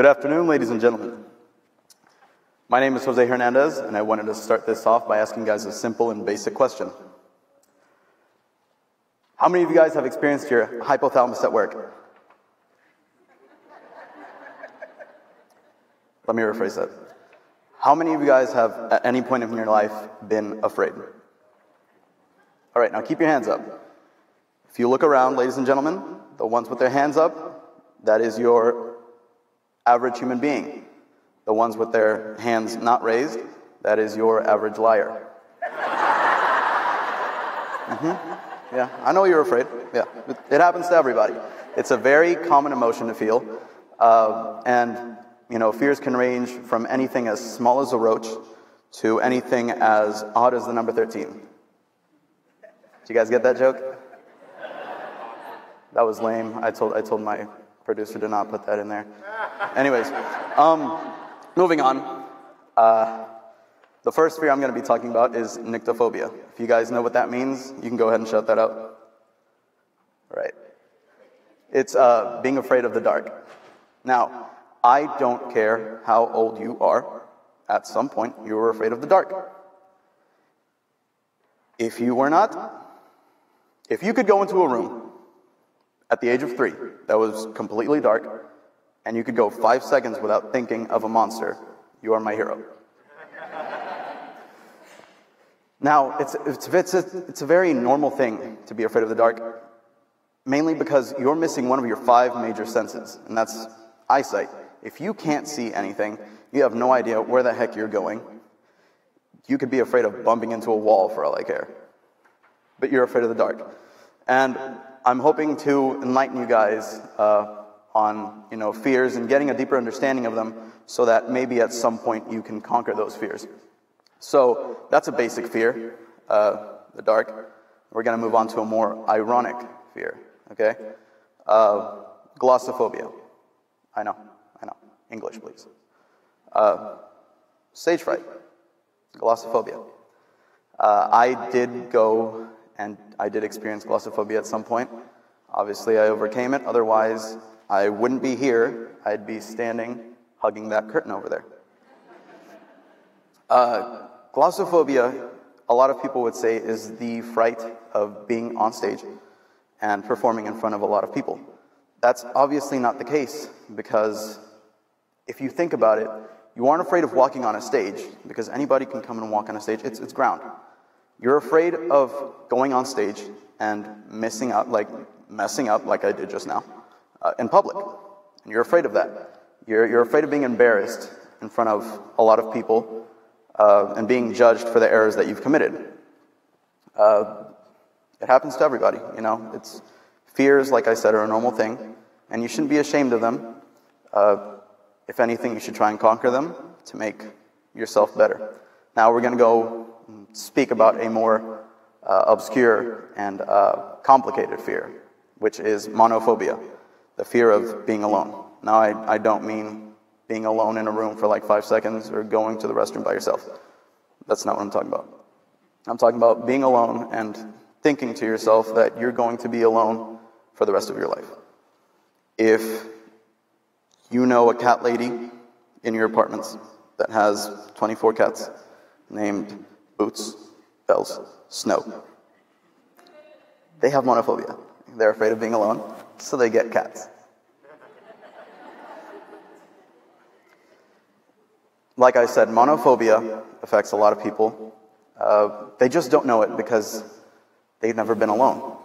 Good afternoon, ladies and gentlemen. My name is Jose Hernandez, and I wanted to start this off by asking you guys a simple and basic question. How many of you guys have experienced your hypothalamus at work? Let me rephrase that. How many of you guys have, at any point in your life, been afraid? All right, now keep your hands up. If you look around, ladies and gentlemen, the ones with their hands up, that is your average human being. The ones with their hands not raised, that is your average liar. mm-hmm. Yeah, I know you're afraid. Yeah, it, happens to everybody. It's a very common emotion to feel. Uh, and, you know, fears can range from anything as small as a roach to anything as odd as the number 13. Did you guys get that joke? That was lame. I told, I told my producer to not put that in there. Anyways, um, moving on. Uh, the first fear I'm going to be talking about is nyctophobia. If you guys know what that means, you can go ahead and shut that out. Right. It's uh, being afraid of the dark. Now, I don't care how old you are. At some point, you were afraid of the dark. If you were not, if you could go into a room at the age of three that was completely dark, and you could go five seconds without thinking of a monster, you are my hero. now, it's, it's, it's, a, it's a very normal thing to be afraid of the dark, mainly because you're missing one of your five major senses, and that's eyesight. If you can't see anything, you have no idea where the heck you're going. You could be afraid of bumping into a wall for all I care. But you're afraid of the dark. And I'm hoping to enlighten you guys uh, on you know, fears and getting a deeper understanding of them so that maybe at some point you can conquer those fears. So that's a basic fear, uh, the dark. We're going to move on to a more ironic fear, okay? Uh, glossophobia. I know, I know. English, please. Uh, stage fright, glossophobia. Uh, I did go and I did experience glossophobia at some point. Obviously, I overcame it. Otherwise, I wouldn't be here. I'd be standing hugging that curtain over there. Uh, glossophobia, a lot of people would say, is the fright of being on stage and performing in front of a lot of people. That's obviously not the case because if you think about it, you aren't afraid of walking on a stage because anybody can come and walk on a stage. It's, it's ground. You're afraid of going on stage and messing up, like messing up, like I did just now, uh, in public. And you're afraid of that. You're, you're afraid of being embarrassed in front of a lot of people uh, and being judged for the errors that you've committed. Uh, it happens to everybody, you know. It's fears, like I said, are a normal thing, and you shouldn't be ashamed of them. Uh, if anything, you should try and conquer them to make yourself better. Now we're going to go speak about a more uh, obscure and uh, complicated fear, which is monophobia, the fear of being alone. Now, I, I don't mean being alone in a room for like five seconds or going to the restroom by yourself. That's not what I'm talking about. I'm talking about being alone and thinking to yourself that you're going to be alone for the rest of your life. If you know a cat lady in your apartments that has 24 cats named Boots, Bells, Snow. They have monophobia. They're afraid of being alone, so they get cats. Like I said, monophobia affects a lot of people. Uh, they just don't know it because they've never been alone.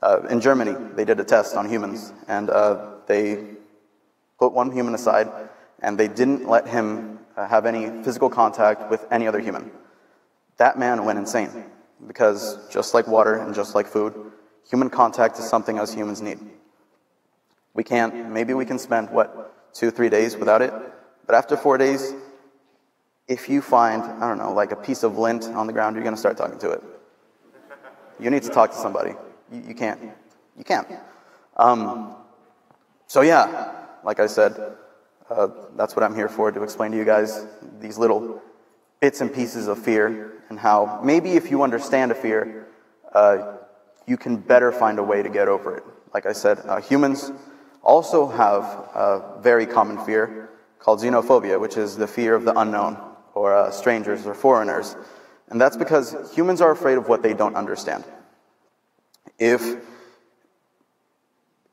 Uh, in Germany, they did a test on humans, and uh, they put one human aside, and they didn't let him uh, have any physical contact with any other human that man went insane because just like water and just like food, human contact is something us humans need. We can't, maybe we can spend, what, two, three days without it, but after four days, if you find, I don't know, like a piece of lint on the ground, you're going to start talking to it. You need to talk to somebody. You, you can't. You can't. Um, so, yeah, like I said, uh, that's what I'm here for, to explain to you guys these little bits and pieces of fear and how maybe if you understand a fear, uh, you can better find a way to get over it. Like I said, uh, humans also have a very common fear called xenophobia, which is the fear of the unknown, or uh, strangers or foreigners. And that's because humans are afraid of what they don't understand. If,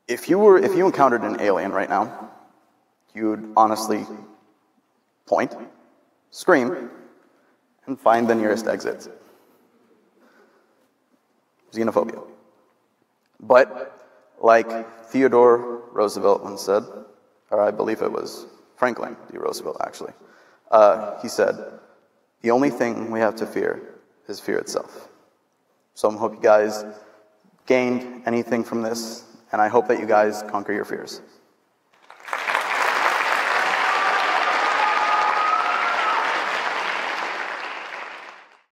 if, you, were, if you encountered an alien right now, you'd honestly point, scream, and find the nearest exit. Xenophobia. But, like Theodore Roosevelt once said, or I believe it was Franklin D. Roosevelt actually, uh, he said, the only thing we have to fear is fear itself. So I hope you guys gained anything from this, and I hope that you guys conquer your fears.